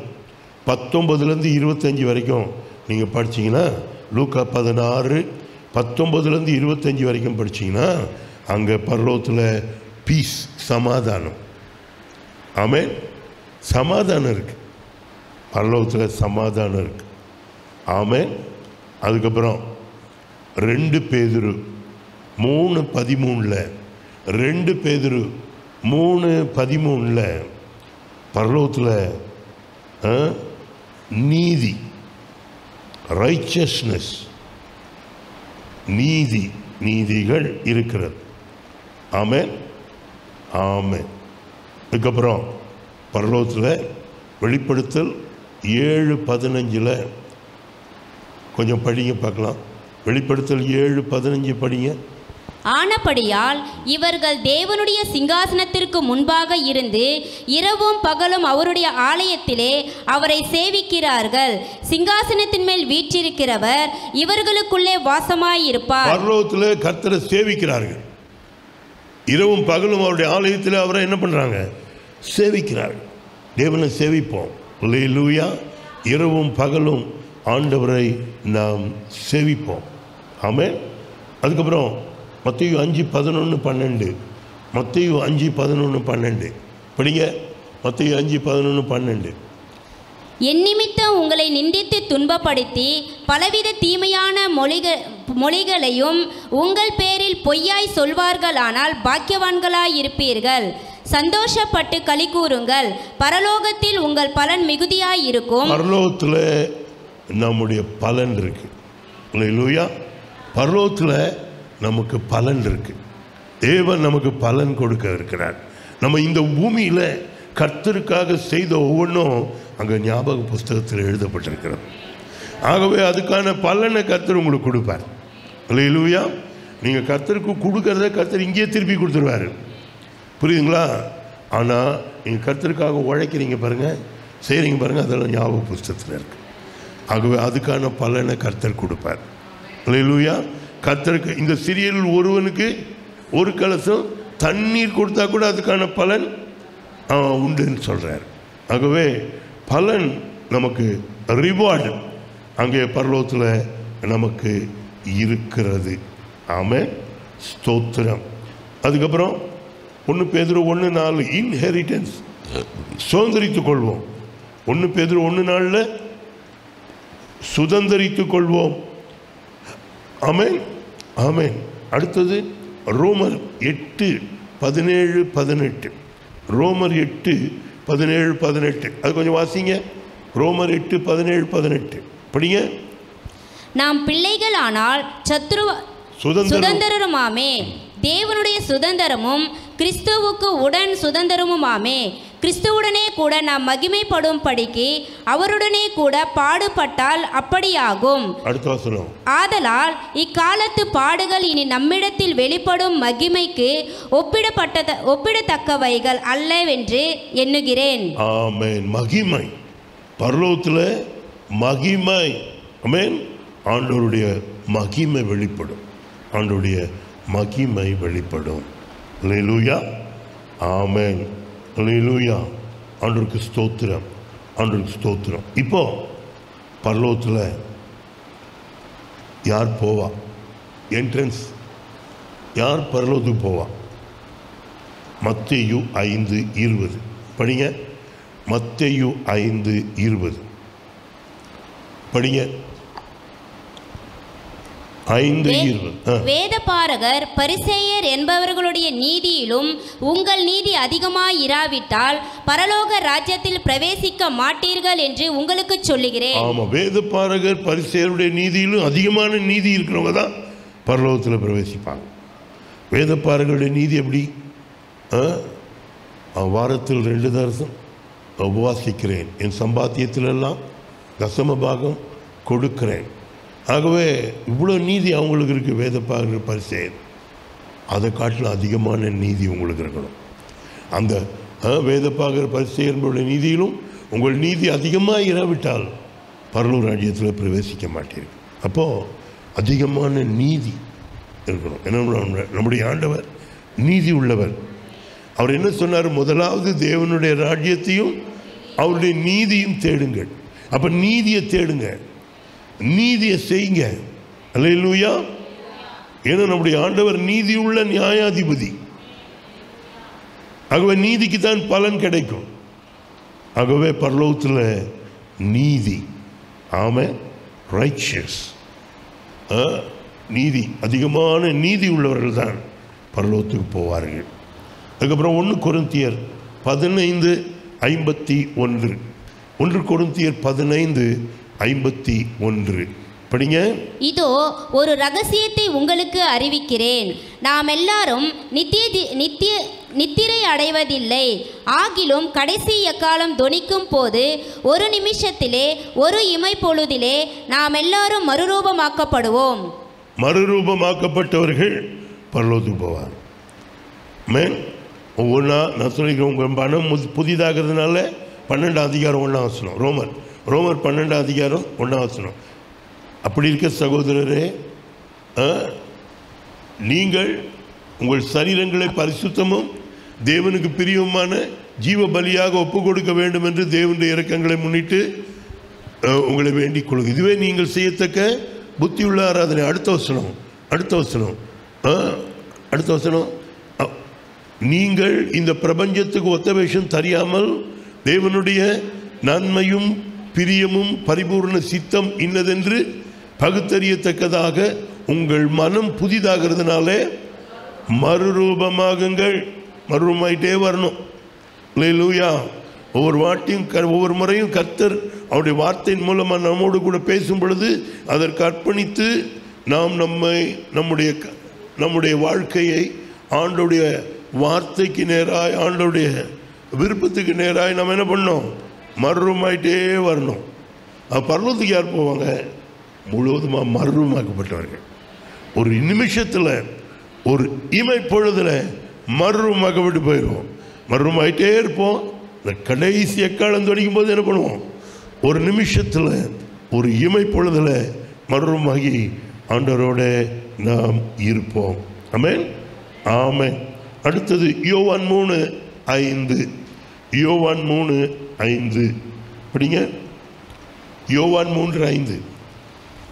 பத்தொம்பதுலேருந்து இருபத்தஞ்சி வரைக்கும் நீங்கள் படிச்சீங்கன்னா லூக்கா பதினாறு பத்தொம்பதுலேருந்து இருபத்தஞ்சி வரைக்கும் படிச்சீங்கன்னா அங்கே பரலோகத்தில் பீஸ் சமாதானம். ஆமே சமாதானம் இருக்குது பரலோகத்தில் சமாதானம் இருக்குது ஆமே அதுக்கப்புறம் ரெண்டு பேதுரு மூணு பதிமூணில் ரெண்டு பேதிரு மூணு பதிமூணில் பரலோகத்தில் ஆ, நீதி ரைச்சஸ்னஸ் நீதி நீதிகள் இருக்கிறது. ஆமே ஆமே அதுக்கப்புறம் பரலோகத்தில் வெளிப்படுத்தல் ஏழு பதினஞ்சில் கொஞ்சம் படிங்க பார்க்கலாம். வெளிப்படுத்தல் ஏழு பதினஞ்சு படிங்க. ஆனபடியால் இவர்கள் தேவனுடைய சிங்காசனத்திற்கு முன்பாக இருந்து இரவும் பகலும் அவருடைய ஆலயத்திலே அவரை சேவிக்கிறார்கள். சிங்காசனத்தின் மேல் வீற்றிருக்கிறவர் இவர்களுக்குள்ளே வாசமாயிருப்பார். பரலோகத்தில் கர்த்தரை சேவிக்கிறார்கள். இரவும் பகலும் அவருடைய ஆலயத்தில் அவரை என்ன பண்ணுறாங்க சேவிக்கிறார்கள். தேவனை சேவிப்போம். லூயா இரவும் பகலும் ஆண்டவரை நாம் சேவிப்போம். ஆமே அதுக்கப்புறம் மத்தையு அஞ்சு பதினொன்று பன்னெண்டு. மத்தையு அஞ்சு பதினொன்று பன்னெண்டு. படிங்க. மத்திய அஞ்சு பதினொன்று பன்னெண்டு. என் நிமித்தம் உங்களை நிந்தித்து துன்பப்படுத்தி பலவித தீமையான மொழிக மொழிகளையும் உங்கள் பேரில் பொய்யாய் சொல்வார்களானால் பாக்கியவான்களாயிருப்பீர்கள் சந்தோஷப்பட்டு களி கூறுங்கள். பரலோகத்தில் உங்கள் பலன் மிகுதியாயிருக்கும் பரலோகத்தில் நம்முடைய பலன் இருக்கு. பரலோகத்தில் நமக்கு பலன் இருக்கு. தேவன் நமக்கு பலன் கொடுக்க இருக்கிறார். நம்ம இந்த பூமியில் கர்த்தருக்காக செய்த ஒவ்வொன்றும் அங்கே ஞாபக புஸ்தகத்தில் எழுதப்பட்டிருக்கிறோம் ஆகவே அதுக்கான பலனை கர்த்தர் உங்களுக்கு கொடுப்பார். இல்லையா நீங்கள் கர்த்தருக்கு கொடுக்கறத கர்த்தர் இங்கேயே திருப்பி கொடுத்துருவாரு. புரியுதுங்களா? ஆனால் நீங்கள் கர்த்தருக்காக உழைக்கிறீங்க பாருங்கள் செய்கிறீங்க பாருங்கள் அதெல்லாம் ஞாபக புஸ்தகத்தில் இருக்குது ஆகவே அதுக்கான பலனை கர்த்தர் கொடுப்பார். லூயா கத்தருக்கு இந்த சிறியல் ஒருவனுக்கு ஒரு கலசம் தண்ணீர் கொடுத்தா கூட அதுக்கான பலன் அவன் உண்டுன்னு சொல்கிறார் ஆகவே பலன் நமக்கு ரிவார்டு அங்கே பரலோகத்தில் நமக்கு இருக்கிறது. ஆமே ஸ்தோத்திரம். அதுக்கப்புறம் ஒன்று பேதர் ஒன்று நாலு இன்ஹெரிட்டன்ஸ் சுதந்திரித்து கொள்வோம். ஒன்று பேதர் ஒன்று நாளில் சுதந்திரித்து கொள்வோம். ஆமென். ஆமென். அடுத்தது ரோமர் எட்டு பதினேழு பதினெட்டு. ரோமர் எட்டு பதினேழு பதினெட்டு. அது கொஞ்சம் வாசிங்க. ரோமர் எட்டு பதினேழு பதினெட்டு. படிங்க. நாம் பிள்ளைகளானால் சத்ரு சுதந்திரம். சுதந்திரமாமே தேவனுடைய சுதந்திரமும் கிறிஸ்துவுக்கு உடன் சுதந்திரமுமாமே. கிறிஸ்துவுடனே கூட நாம் மகிமைப்படும் படிக்கு அவருடனே கூட பாடுபட்டால் அப்படியாகும். அடுத்த வசனம். ஆதலால் இக்காலத்து பாடுகள் இனி நம்மிடத்தில் வெளிப்படும் மகிமைக்கு ஒப்பிடப்பட்டத ஒப்பிடத்தக்கவைகள் அல்லவென்று எண்ணுகிறேன். ஆமென். மகிமை. பரலோகத்தில் மகிமை. ஆமென். ஆண்டவருடைய மகிமை வெளிப்படும். ஆண்டவருடைய மகிமை வெளிப்படும். லூயா ஆமென். லூயா ஆண்டவருக்கு ஸ்தோத்திரம். ஆண்டவருக்கு ஸ்தோத்திரம். இப்போ பரலோகத்தில் யார் போவா? என்ட்ரன்ஸ் யார் பரலோகத்துக்கு போவா? மத்தேயு ஐந்து இருபது. படிங்க. மத்தேயு ஐந்து இருபது. படிங்க. ஐந்து. வேதபாரகர் பரிசேயர் என்பவர்களுடைய நீதியிலும் உங்கள் நீதி அதிகமாய் இராவிட்டால் பரலோக ராஜ்யத்தில் பிரவேசிக்க மாட்டீர்கள் என்று உங்களுக்கு சொல்லுகிறேன். ஆமா வேதப்பாரகர் பரிசேயருடைய நீதியிலும் அதிகமான நீதி இருக்கிறவங்க தான் பரலோகத்தில் பிரவேசிப்பாங்க. வேதப்பாரகருடைய நீதி எப்படி? வாரத்தில் ரெண்டு தரசம் உபவாசிக்கிறேன். என் சம்பாத்தியத்திலெல்லாம் தசம பாகம் கொடுக்கிறேன். ஆகவே இவ்வளோ நீதி அவங்களுக்கு இருக்குது வேத பார்க்குற பரிசெயர். அதை காட்டிலும் அதிகமான நீதி உங்களுக்கு இருக்கணும். அந்த வேத பார்க்குற பரிசெயர்களுடைய நீதியிலும் உங்கள் நீதி அதிகமாக இராவிட்டால் பரலூர் ராஜ்யத்தில் பிரவேசிக்க மாட்டீர்கள். அப்போது அதிகமான நீதி இருக்கணும். ஏன்னா நம்ம- நம்முடைய ஆண்டவர் நீதி உள்ளவர். அவர் என்ன சொன்னார்? முதலாவது தேவனுடைய ராஜ்யத்தையும் அவருடைய நீதியும் தேடுங்கள். அப்போ நீதியை தேடுங்க. நீதியை செய்யுங்க. அல்லேலூயா. ஏன்னா நம்முடைய ஆண்டவர் நீதி உள்ள நியாயாதிபதி. ஆகவே நீதிக்கு தான் பலன் கிடைக்கும். ஆகவே பரலோகத்தில் நீதி. ஆம. ரைச்சியஸ் நீதி. அதிகமான நீதி உள்ளவர்கள் தான் பரலோகத்துக்கு போவார்கள். அதுக்கப்புறம் ஒன்று கொருந்தியர் பதினைந்து ஐம்பத்தி ஒன்று. ஒன்று கொருந்தியர் பதினைந்து ஐம்பத்தி ஒன்று. படிங்க. இதோ ஒரு ரகசியத்தை உங்களுக்கு அறிவிக்கிறேன். நாம் எல்லாரும் நித்திய நித்திய நித்திரை அடைவதில்லை. ஆகிலும் கடைசி எக்காலம் தொனிக்கும் போது ஒரு நிமிஷத்திலே ஒரு இமை பொழுதிலே நாம் எல்லாரும் மறுரூபமாக்கப்படுவோம். மறுரூபமாக்கப்பட்டவர்கள் பரலோகத்துக்கு போவார் மேன் ஒவ்வொன்றா நான் சொல்லிக்கிறேன் உங்கள் பணம் புதிதாகிறதுனால பன்னெண்டாம் அதிகாரம் ஒன்றாம் வசனம் ரோமர் ரோமர் பன்னெண்டாம் அதிகாரம் ஒன்றாவசனம் அப்படி இருக்க சகோதரரே ஆ, நீங்கள் உங்கள் சரீரங்களை பரிசுத்தமும் தேவனுக்கு பிரியமான ஜீவ பலியாக ஒப்பு கொடுக்க வேண்டும் என்று தேவனுடைய இறக்கங்களை முன்னிட்டு உங்களை வேண்டிக் கொள்ளுங்க இதுவே நீங்கள் செய்யத்தக்க புத்தியுள்ள ஆராதனை. அடுத்த வசனம் அடுத்த வசனம் ஆ, அடுத்த வசனம். நீங்கள் இந்த பிரபஞ்சத்துக்கு ஒத்த வேஷம் தெரியாமல் தேவனுடைய நன்மையும் பிரியமும் பரிபூர்ண சித்தம் இன்னதென்று பகுத்தறியத்தக்கதாக உங்கள் மனம் புதிதாகிறதுனாலே மறுரூபமாகுங்கள். மறுரூபமாயிட்டே வரணும். லூயா ஒவ்வொரு வாட்டியும் க- ஒவ்வொரு முறையும் கர்த்தர் அவருடைய வார்த்தையின் மூலமாக நம்மோடு கூட பேசும் பொழுது அதற்கு அர்ப்பணித்து நாம் நம்மை நம்முடைய க- நம்முடைய வாழ்க்கையை ஆண்டுடைய வார்த்தைக்கு நேராய் ஆண்டுடைய விருப்பத்துக்கு நேராய் நம்ம என்ன பண்ணோம்? மர்ரூமாயிட்டே வரணும். அப்ப பர்வத்துக்கு யார் போவாங்க? முழுவதுமாக மர்ரூமாக்கப்பட்டவர்கள் ஒரு நிமிஷத்தில் ஒரு இமை பொழுதுல மறுரூமாக்கப்பட்டு போயிடுவோம் மறுரூமாயிட்டே இருப்போம். இந்த கடைசி எக்காலம் துடிக்கும் போது என்ன பண்ணுவோம்? ஒரு நிமிஷத்தில் ஒரு இமை பொழுதில் மர்ரூமாகி ஆண்டவரோட நாம் இருப்போம். ஆமேன்? ஆமேன். அடுத்தது யோவான் மூணு ஐந்து. யோவான் மூணு ஐந்து. படிங்க. யோவான் மூன்று ஐந்து.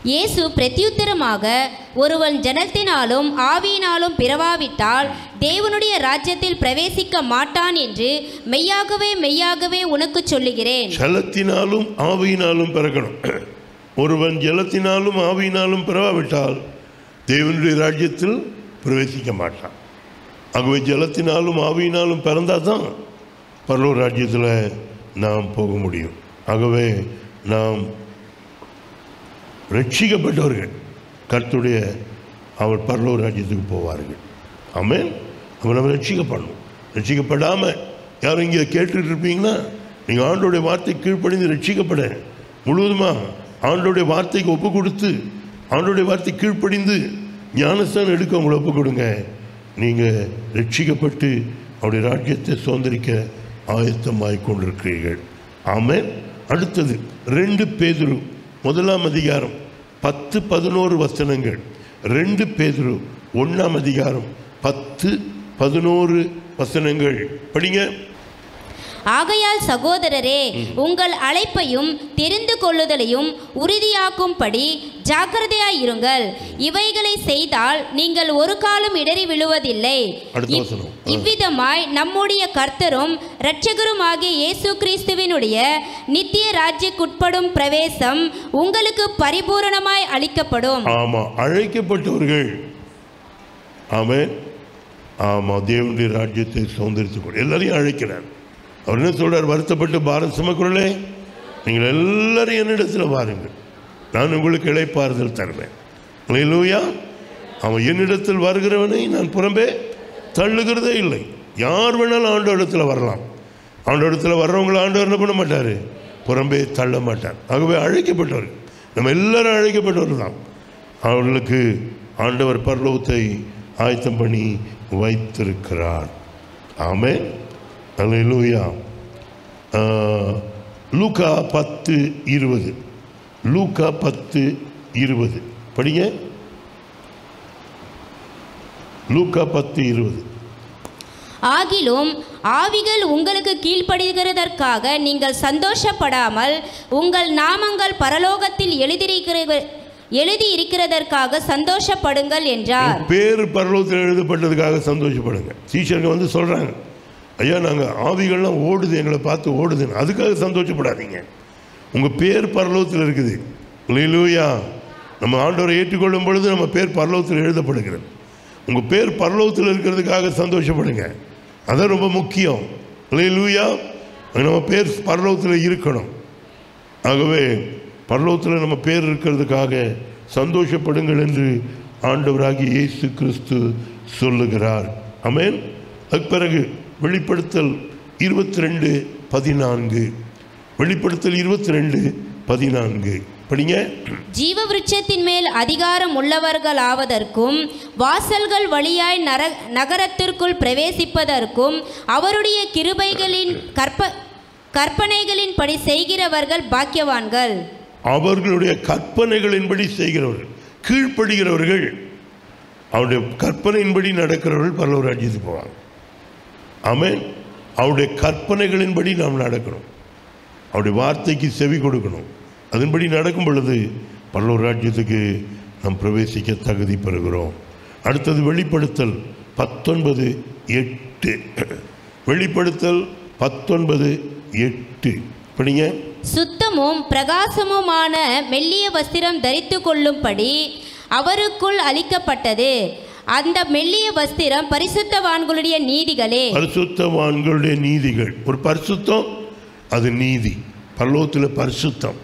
இயேசு பிரத்யுத்தரமாக ஒருவன் ஜனத்தினாலும் ஆவியினாலும் பிறவாவிட்டால் தேவனுடைய ராஜ்யத்தில் பிரவேசிக்க மாட்டான் என்று மெய்யாகவே மெய்யாகவே உனக்கு சொல்லுகிறேன். ஜலத்தினாலும் ஆவியினாலும் பிறக்கணும். ஒருவன் ஜலத்தினாலும் ஆவியினாலும் பிறவாவிட்டால் தேவனுடைய ராஜ்யத்தில் பிரவேசிக்க மாட்டான். ஆகவே ஜலத்தினாலும் ஆவியினாலும் பிறந்தால் தான் பரலூர் ராஜ்யத்தில் நாம் போக முடியும். ஆகவே நாம் ரட்சிக்கப்பட்டவர்கள். கருத்துடைய அவர் பரலூர் ராஜ்யத்துக்கு போவார்கள். ஆமென். அவன் நம்ம ரட்சிக்கப்படணும். ரட்சிக்கப்படாமல் யாரும் இங்கே கேட்டுட்டு இருப்பீங்கன்னா நீங்கள் ஆண்டோடைய வார்த்தை கீழ்ப்படிந்து ரட்சிக்கப்பட. முழுவதுமாக ஆண்டோடைய வார்த்தைக்கு ஒப்பு கொடுத்து ஆண்டோடைய வார்த்தை கீழ்ப்படிந்து ஞானஸ்தானம் எடுக்க உங்களை ஒப்பு கொடுங்க. நீங்கள் ரட்சிக்கப்பட்டு அவருடைய ராஜ்யத்தை சுதந்திரிக்க ஆயத்தமாய் கொண்டிருக்கிறீர்கள். ஆமேன். அடுத்தது ரெண்டு பேதுரு முதலாம் அதிகாரம் பத்து பதினோரு வசனங்கள். ரெண்டு பேதுரு ஒன்றாம் அதிகாரம் பத்து பதினோரு வசனங்கள். படிங்க. ஆகையால் சகோதரரே உங்கள் அழைப்பையும் தெரிந்து கொள்ளுதலையும் உறுதியாக்கும்படி ஜாக்கிரதையாயிருங்கள் இவைகளை செய்தால் நீங்கள் ஒரு காலம் இடறி விழுவதில்லை. இவ்விதமாய் நம்முடைய கர்த்தரும் இரட்சகருமாகிய இயேசு கிறிஸ்துவினுடைய நித்திய ராஜ்யக்குட்படும் பிரவேசம் உங்களுக்கு பரிபூரணமாய் அளிக்கப்படும். ஆமாம் அழைக்கப்பட்டவர்கள். ஆமென். ஆமாம் தேவனுடைய ராஜ்யத்தை சுதந்திரித்துக் கொள். எல்லாரையும் அழைக்கிறார். அவர் என்ன சொல்றார் வருத்தப்பட்டு பாரம் சுமக்குறளே நீங்கள் எல்லாரும் என்னிடத்தில் வாருங்கள். நான் உங்களுக்கு இழைப்பாறுதல் தருவேன். லூயா அவன் என்னிடத்தில் வருகிறவனை நான் புறம்பே தள்ளுகிறதே இல்லை. யார் வேணாலும் ஆண்டோடத்தில் வரலாம். ஆண்டோடத்தில் வர்றவங்களை ஆண்டவர் என்ன பண்ண மாட்டார்? புறம்பே தள்ள மாட்டார். ஆகவே அழைக்கப்பட்டவர் நம்ம எல்லாரும் அழைக்கப்பட்டவர் தான். அவர்களுக்கு ஆண்டவர் பரலோகத்தை ஆயத்தம் பண்ணி வைத்திருக்கிறார். ஆமே அல்லேலூயா ஆ, லூக்கா பத்து இருபது. லூக்கா பத்து இருபது. படிங்க. லூக்கா பத்து இருபது. ஆகிலும் ஆவிகள் உங்களுக்கு கீழ்ப்படுகிறதற்காக நீங்கள் சந்தோஷப்படாமல் உங்கள் நாமங்கள் பரலோகத்தில் எழுதியிருக்கிற எழுதி இருக்கிறதற்காக சந்தோஷப்படுங்கள் என்றார். பேர் பரலோகத்தில் எழுதப்பட்டதுக்காக சந்தோஷப்படுங்க. சீஷர்கள் வந்து சொல்கிறாங்க ஐயா நாங்கள் ஆவிகள்லாம் ஓடுது எங்களை பார்த்து ஓடுதுன்னு. அதுக்காக சந்தோஷப்படாதீங்க. உங்கள் பேர் பரலோகத்தில் இருக்குது. லூயா நம்ம ஆண்டவரை ஏற்றுக்கொள்ளும் பொழுது நம்ம பேர் பரலோகத்தில் எழுதப்படுகிறது. உங்கள் பேர் பரலோகத்தில் இருக்கிறதுக்காக சந்தோஷப்படுங்க. அதான் ரொம்ப முக்கியம். லூயா நம்ம பேர் பரலோகத்தில் இருக்கணும். ஆகவே பரலோகத்தில் நம்ம பேர் இருக்கிறதுக்காக சந்தோஷப்படுங்கள் என்று ஆண்டவராகி இயேசு கிறிஸ்து சொல்லுகிறார். அமேன் அதுக்கு பிறகு வெளிப்படுத்தல் இருபத்தி ரெண்டு பதினான்கு. வெளிப்படுத்தல் இருபத்தி ரெண்டு பதினான்கு. படிங்க. ஜீவ விருட்சத்தின் மேல் அதிகாரம் உள்ளவர்களாவதற்கும் வாசல்கள் வழியாய் நர நகரத்திற்குள் பிரவேசிப்பதற்கும் அவருடைய கிருபைகளின் கற்ப கற்பனைகளின்படி செய்கிறவர்கள் பாக்கியவான்கள். அவர்களுடைய கற்பனைகளின்படி செய்கிறவர்கள் கீழ்ப்படுகிறவர்கள். அவருடைய கற்பனையின்படி நடக்கிறவர்கள் பரலோக ராஜ்யத்துக்கு போவாங்க. அமேன் அவருடைய கற்பனைகளின்படி நாம் நடக்கணும் அவருடைய வார்த்தைக்கு செவி கொடுக்கணும். அதன்படி நடக்கும் பொழுது பல்லூர் ராஜ்யத்துக்கு நாம் பிரவேசிக்க தகுதி பெறுகிறோம். அடுத்தது வெளிப்படுத்தல் பத்தொன்பது எட்டு. வெளிப்படுத்தல் பத்தொன்பது எட்டு. இப்படிங்க சுத்தமும் பிரகாசமுமான மெல்லிய வஸ்திரம் தரித்து கொள்ளும்படி அவருக்குள் அளிக்கப்பட்டது. அந்த மெல்லிய வஸ்திரம் பரிசுத்தவான்களுடைய நீதிகளே. பரிசுத்தவான்களுடைய நீதிகள். ஒரு பரிசுத்தம் அது நீதி. பரலோகத்தில் பரிசுத்தம்.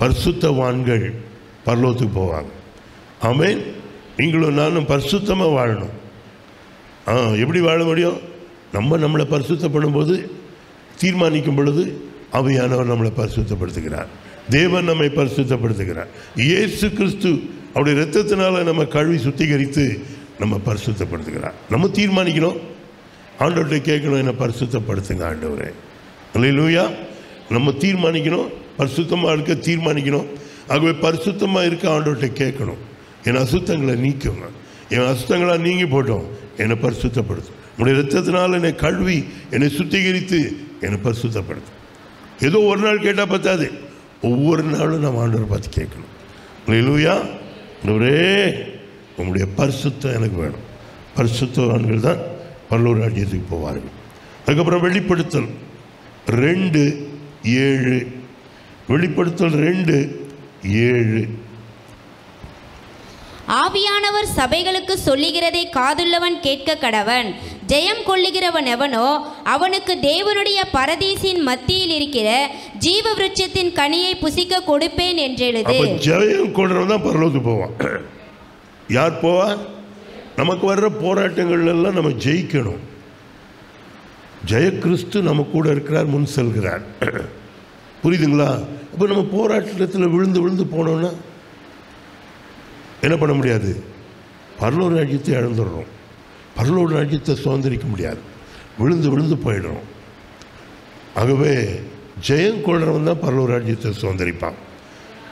பரிசுத்தவான்கள் பரலோகத்துக்கு போவாங்க. ஆமே நீங்களும் நானும் பரிசுத்தமாக வாழணும். ஆ எப்படி வாழ முடியும்? நம்ம நம்மளை பரிசுத்தப்படும் போது தீர்மானிக்கும் பொழுது அவையானவர் நம்மளை பரிசுத்தப்படுத்துகிறார். தேவன் நம்மை பரிசுத்தப்படுத்துகிறார். இயேசு கிறிஸ்து அவருடைய ரத்தத்தினால் நம்ம கழுவி சுத்திகரித்து நம்ம பரிசுத்தப்படுத்துகிறார். நம்ம தீர்மானிக்கணும். ஆண்டவர்கிட்ட கேட்கணும் என்னை பரிசுத்தப்படுத்துங்க ஆண்டவரே. அல்லேலூயா நம்ம தீர்மானிக்கணும் பரிசுத்தமாக இருக்க தீர்மானிக்கணும். ஆகவே பரிசுத்தமாக இருக்க ஆண்டவர்கிட்ட கேட்கணும். என் அசுத்தங்களை நீக்கணும் என் அசுத்தங்களாக நீங்கி போட்டோம். என்னை பரிசுத்தப்படுத்தும் உடைய ரத்தத்தினால் என்னை கழுவி என்னை சுத்திகரித்து என்னை பரிசுத்தப்படுத்தும் ஏதோ ஒரு நாள் கேட்டால் பத்தாது. ஒவ்வொரு நாளும் நம்ம ஆண்டவர் பார்த்து கேட்கணும். இல்லையா ஒரே உங்களுடைய பரிசுத்தம் எனக்கு வேணும். பரிசுத்தவான்கள் தான் பல்லூர் ராஜ்யத்துக்கு போவார்கள். அதுக்கப்புறம் வெளிப்படுத்தல் ரெண்டு ஏழு. வெளிப்படுத்தல் ரெண்டு ஏழு. ஆவியானவர் சபைகளுக்கு சொல்லுகிறதை காதுள்ளவன் கேட்க கடவன். ஜெயம் கொள்ளுகிறவன் எவனோ அவனுக்கு தேவனுடைய பரதீசின் மத்தியில் இருக்கிற ஜீவ விருட்சத்தின் கனியை புசிக்க கொடுப்பேன் என்று எழுது ஜெயம் கொள்றவன் தான் பரலோகத்துக்கு போவான். யார் போவா? நமக்கு வர்ற போராட்டங்கள் எல்லாம் நம்ம ஜெயிக்கணும். ஜெய கிறிஸ்து நம்ம கூட இருக்கிறார் முன் செல்கிறார். புரியுதுங்களா? இப்போ நம்ம போராட்டத்தில் விழுந்து விழுந்து போனோம்னா என்ன பண்ண முடியாது? பரலூர் ராஜ்யத்தை இழந்துடுறோம். அருளோடு ராஜ்யத்தை சுதந்திரிக்க முடியாது. விழுந்து விழுந்து போயிடுறோம். ஆகவே ஜெயம் கொள்றவன் தான் பரலூர் ராஜ்யத்தை சுதந்திரிப்பான்.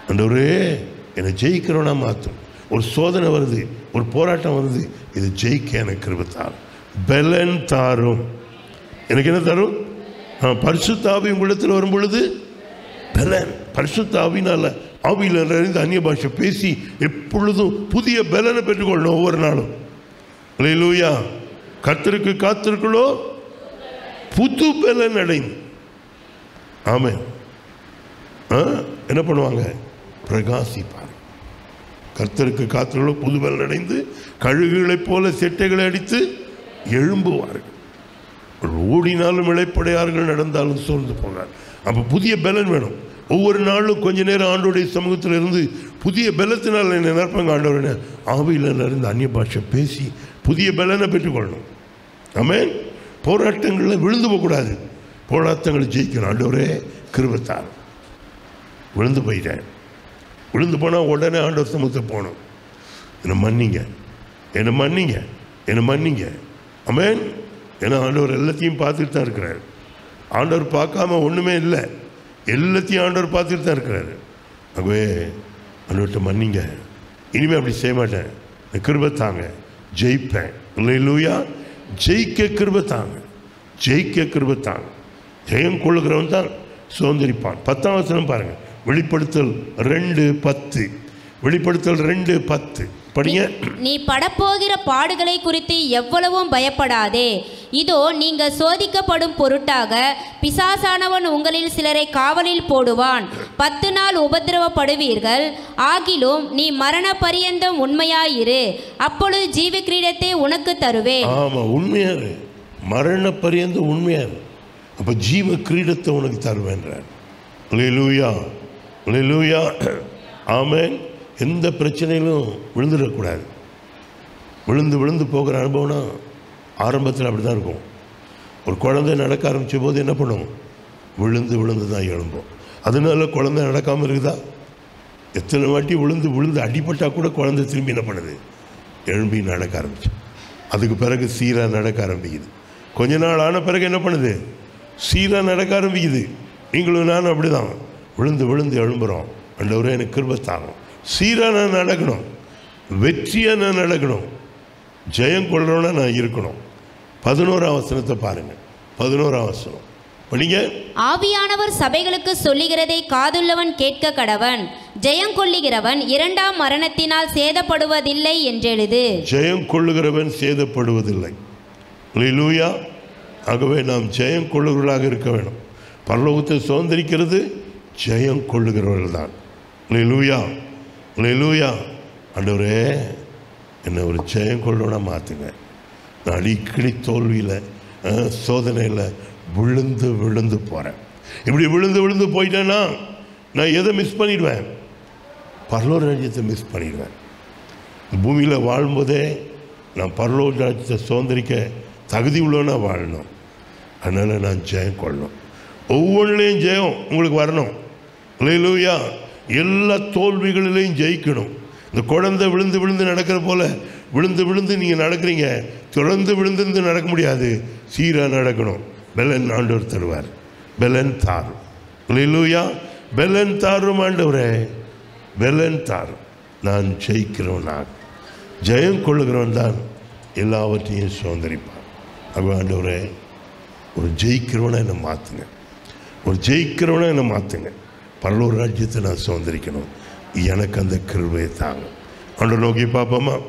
ஆண்டவரே என்னை ஜெயிக்கிறவனா மாற்றும் ஒரு சோதனை வருது ஒரு போராட்டம் வருது இது ஜெயிக்க எனக்கு கிருபை பலன் தாரும். எனக்கு என்ன தரும்? ஆ, பரிசுத்த உங்களிடத்தில் வரும் பொழுது பலன். பரிசுத்த ஆவினால ஆவியில் நிறைந்து அந்நிய பாஷை பேசி எப்பொழுதும் புதிய பலனை பெற்றுக்கொள்ளணும் ஒவ்வொரு நாளும். லூயா கர்த்தருக்கு காத்திருக்களோ புது பலன் அடைந்து ஆமே ஆ, என்ன பண்ணுவாங்க? பிரகாசிப்பார் கர்த்தருக்கு காத்திரங்களோ புது பலன் அடைந்து கழுகுகளைப் போல செட்டைகளை அடித்து எழும்புவார்கள். ஓடினாலும் இழைப்படையார்கள் நடந்தாலும் சோர்ந்து போனார் அப்போ புதிய பலன் வேணும். ஒவ்வொரு நாளும் கொஞ்ச நேரம் ஆண்டோடைய சமூகத்தில் இருந்து புதிய பலத்தினால் என்ன நினைப்பாங்க ஆண்டவர். ஆவியில் இருந்து அந்நிய பாஷை பேசி புதிய பலனை பெற்றுக்கொள்ளணும். ஆமென். போராட்டங்களில் விழுந்து போகக்கூடாது. போராட்டங்களை ஜெயிக்கணும் ஆண்டவரே கிருபத்தார். விழுந்து போயிட்டேன். விழுந்து போனால் உடனே ஆண்டவர் சமூகத்தை போகணும். என்னை மன்னிங்க. என்னை மன்னிங்க. என்னை மன்னிங்க. அமேன் ஏன்னா ஆண்டவர் எல்லாத்தையும் பார்த்துட்டு தான் இருக்கிறார். ஆண்டவர் பார்க்காம ஒன்றுமே இல்லை. எல்லாத்தையும் ஆண்டவர் பார்த்துட்டு தான் இருக்கிறாரு. ஆகவே ஆண்டவர்கிட்ட மன்னிங்க. இனிமேல் அப்படி செய்ய மாட்டேன். கிருபத்தாங்க ஜெயிப்பேன். இல்லை இல்லையா ஜெயிக்க கிருபத்தாங்க. ஜெயிக்க கிருபத்தாங்க. ஜெயம் கொள்ளுகிறவன் தான் சுதந்திரிப்பான். பத்தாம் வசனம் பாருங்கள் வெளிப்படுத்தல் ரெண்டு பத்து. வெளிப்படுத்தல் ரெண்டு பத்து. படிங்க. நீ படப்போகிற பாடுகளை குறித்து எவ்வளவும் பயப்படாதே. இதோ நீங்கள் சோதிக்கப்படும் பொருட்டாக பிசாசானவன் உங்களில் சிலரை காவலில் போடுவான். பத்து நாள் உபத்திரவப்படுவீர்கள் ஆகிலும் நீ மரண பரியந்தம் உண்மையாயிரு. அப்பொழுது ஜீவ கிரீடத்தை உனக்கு தருவேன் ஆமாம் உண்மையாரு. மரண பரியந்த உண்மையாரு. அப்போ ஜீவ கிரீடத்தை உனக்கு தருவேன்றார். லூயா லூயா ஆமென் எந்த பிரச்சனையிலும் விழுந்துடக்கூடாது. விழுந்து விழுந்து போகிற அனுபவம்னா ஆரம்பத்தில் அப்படி தான் இருக்கும். ஒரு குழந்தை நடக்க ஆரம்பித்த போது என்ன பண்ணும்? விழுந்து விழுந்து தான் எழும்போம். அதனால குழந்தை நடக்காமல் இருக்குதா? எத்தனை வாட்டி விழுந்து விழுந்து அடிபட்டால் கூட குழந்தை திரும்பி என்ன பண்ணுது? எழும்பி நடக்க ஆரம்பிச்சு. அதுக்கு பிறகு சீராக நடக்க ஆரம்பிக்குது. கொஞ்ச நாள் ஆன பிறகு என்ன பண்ணுது? சீராக நடக்க ஆரம்பிக்குது. நீங்களும் நானும் அப்படி தான் விழுந்து விழுந்து எழும்புகிறோம் அண்டவரே எனக்கு கிருபஸ்தானம் சீராக நான் நடக்கணும் வெற்றியாக நான் நடக்கணும் ஜெயம் கொள்றவனா நான் இருக்கணும். பதினோராம் வசனத்தை பாருங்கள் பதினோராம் வசனம். ஆவியானவர் சபைகளுக்கு சொல்லுகிறதை காதுள்ளவன் கேட்க கடவன் ஜெயம் கொள்ளுகிறவன் இரண்டாம் மரணத்தினால் சேதப்படுவதில்லை என்றெழுது. ஜெயம் கொள்ளுகிறவன் சேதப்படுவதில்லை. லூயா ஆகவே நாம் ஜெயம் கொள்ளுகிறவர்களாக இருக்க வேணும் பரலோகத்தை சுதந்திரிக்கிறது ஜெயம் கொள்ளுகிறவர்கள் தான் லூயா லூயா ஆண்டவரே என்னை ஒரு ஜெயம் கொள்ளோட மாற்றுங்க நான் அடிக்கடி தோல்வியில் சோதனையில் விழுந்து விழுந்து போகிறேன் இப்படி விழுந்து விழுந்து போயிட்டேன்னா நான் எதை மிஸ் பண்ணிடுவேன்? பரலோக ராஜ்யத்தை மிஸ் பண்ணிடுவேன். பூமியில் வாழும்போதே நான் பரலோக ராஜ்யத்தை சுதந்திரிக்க தகுதி உள்ளவனா வாழணும். அதனால் நான் ஜெயம் கொள்ளணும். ஒவ்வொன்றிலையும் ஜெயம் உங்களுக்கு வரணும். லூயா எல்லா தோல்விகளிலையும் ஜெயிக்கணும். இந்த குழந்தை விழுந்து விழுந்து நடக்கிற போல விழுந்து விழுந்து நீங்கள் நடக்கிறீங்க. தொடர்ந்து விழுந்து நடக்க முடியாது. சீராக நடக்கணும். பெலன் ஆண்டவர் தருவார். பெலன் தாரும். லூயா பெலன் தாரும் ஆண்டவரே. பெலன் தாரும். நான் ஜெயிக்கிறவனாக ஜெயம் கொள்ளுகிறவன் தான் எல்லாவற்றையும் சுதந்திரிப்பான். அப்போ ஆண்டவரே ஒரு ஜெயிக்கிறவனை என்னை மாற்றுங்க ஒரு ஜெயிக்கிறவனை என்னை மாற்றுங்க பரலூர் ராஜ்யத்தை நான் சுதந்திரிக்கணும். எனக்கு அந்த கிருபையை தாங்க அன்று நோக்கி பார்ப்போமா